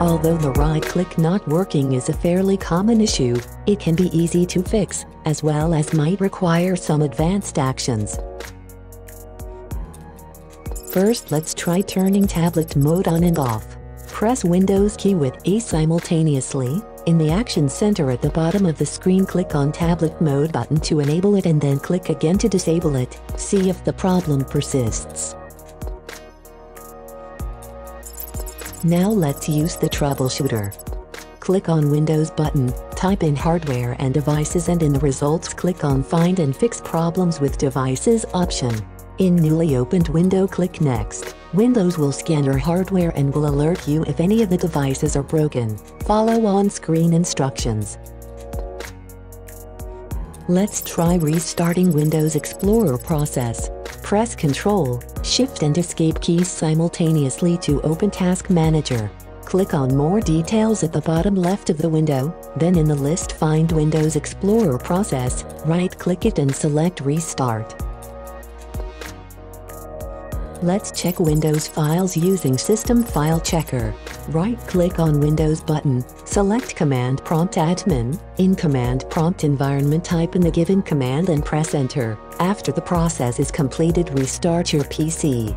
Although the right click not working is a fairly common issue, it can be easy to fix, as well as might require some advanced actions. First let's try turning tablet mode on and off. Press Windows key with A simultaneously. In the Action Center at the bottom of the screen click on Tablet Mode button to enable it and then click again to disable it. See if the problem persists. Now let's use the troubleshooter. Click on Windows button, type in Hardware and Devices and in the results click on Find and Fix Problems with Devices option. In newly opened window click Next. Windows will scan your hardware and will alert you if any of the devices are broken. Follow on-screen instructions. Let's try restarting Windows Explorer process. Press Ctrl, Shift and Escape keys simultaneously to open Task Manager. Click on More Details at the bottom left of the window, then in the list find Windows Explorer process, right-click it and select Restart. Let's check Windows files using System File Checker. Right-click on Windows button, select Command Prompt Admin. In Command Prompt environment type in the given command and press Enter. After the process is completed restart your PC.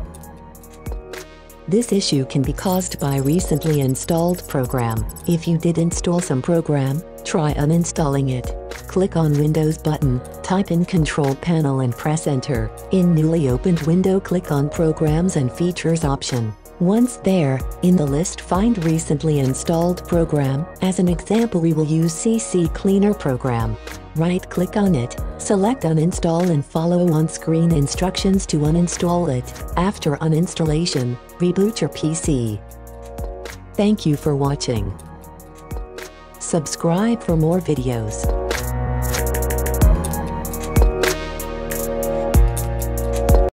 This issue can be caused by recently installed program. If you did install some program, try uninstalling it. Click on Windows button, type in Control Panel and press Enter. In newly opened window click on Programs and Features option. Once there, in the list find recently installed program. As an example we will use CC Cleaner program. Right-click on it, select uninstall and follow on-screen instructions to uninstall it. After uninstallation, reboot your PC. Thank you for watching. Subscribe for more videos.